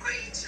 great